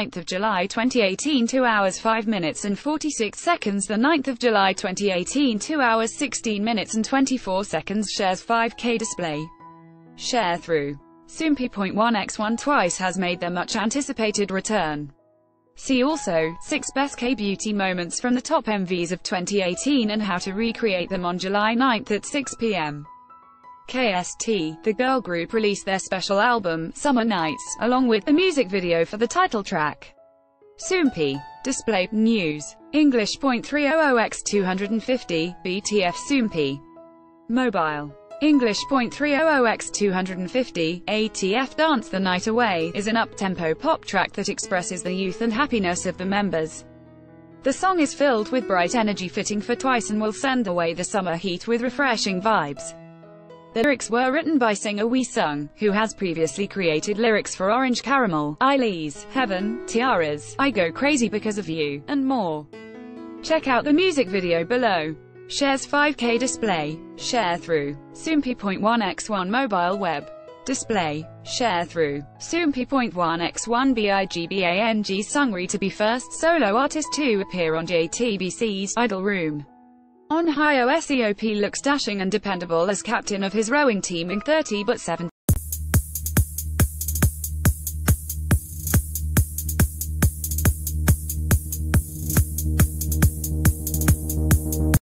9th of July 2018 2 hours 5 minutes and 46 seconds the 9th of July 2018 2 hours 16 minutes and 24 seconds shares 5k display share through Soompi.1x1 twice has made their much anticipated return. See also, 6 best K-beauty moments from the top MVs of 2018 and how to recreate them on July 9th at 6 p.m. KST, the girl group released their special album, Summer Nights, along with the music video for the title track. Soompi. Display, News. English .300x250, BTF Soompi. Mobile. English .300x250, ATF Dance the Night Away, is an up-tempo pop track that expresses the youth and happiness of the members. The song is filled with bright energy fitting for Twice and will send away the summer heat with refreshing vibes. The lyrics were written by singer Wheesung, who has previously created lyrics for Orange Caramel, Ailee's, Heaven, T-ara's, I Go Crazy Because of You, and more. Check out the music video below. Shares 5K display. Share through. Soompi.1x1 mobile web. Display. Share through. Soompi.1x1 BIGBANG Seungri to be first solo artist to appear on JTBC's Idol Room. Ahn Hyo SEOP looks dashing and dependable as captain of his rowing team in 30 but 7